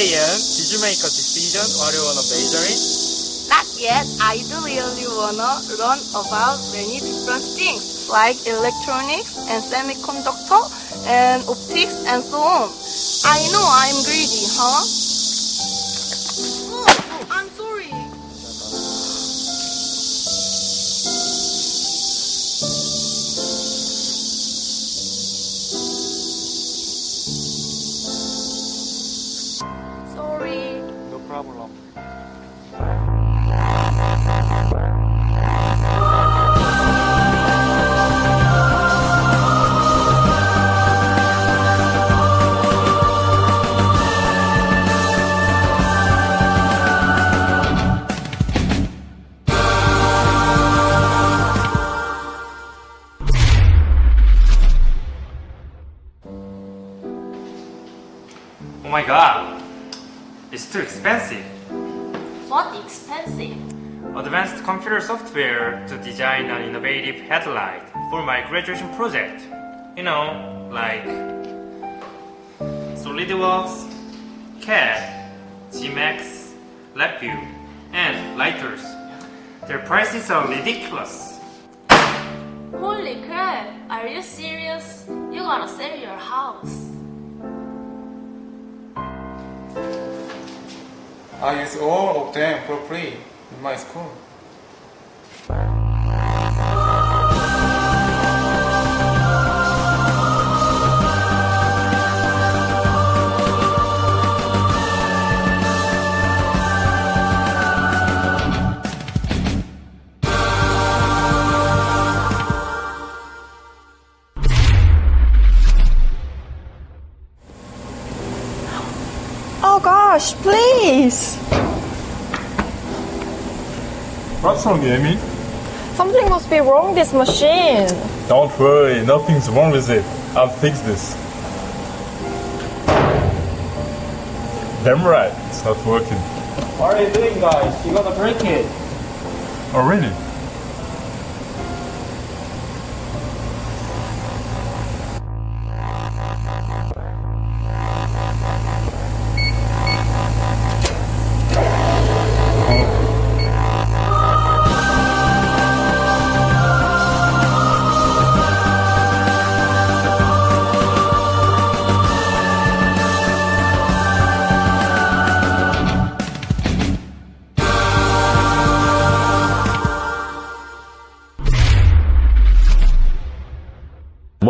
Hey did you make a decision what you wanna major in? Not yet. I do really wanna learn about many different things like electronics and semiconductor and optics and so on. I know I'm greedy, huh? Oh, I'm sorry. Problem. Oh my god, it's too expensive. What expensive? Advanced computer software to design an innovative headlight for my graduation project. You know, like SolidWorks, CAD, Zemax, LabVIEW, and lighters. Their prices are ridiculous. Holy crap! Are you serious? You gotta sell your house. I use all of them for free in my school. Oh gosh, please! What's wrong, Amy? Something must be wrong with this machine. Don't worry, nothing's wrong with it. I'll fix this. Damn right, it's not working. What are you doing, guys? You gotta break it. Oh, really?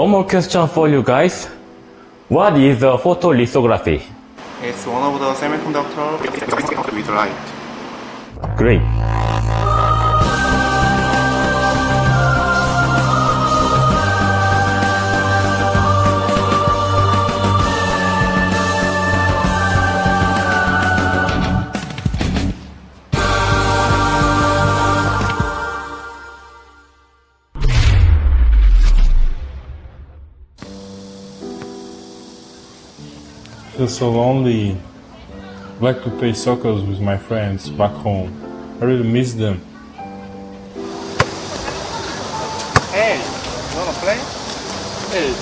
One more question for you guys. What is a photolithography? It's one of the semiconductor with light. Great. Feel so lonely. like to play soccer with my friends back home. I really miss them. Hey, you wanna play? Hey,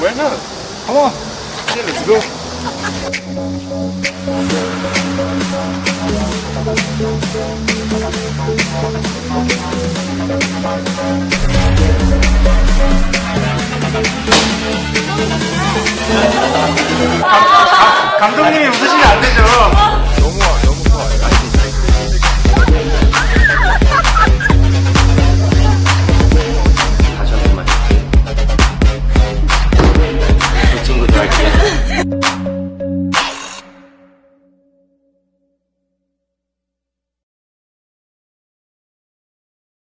why not? Come on. Let's go. 감 독님이 웃으시면 안 되죠. 너무 너무 좋아요. 다시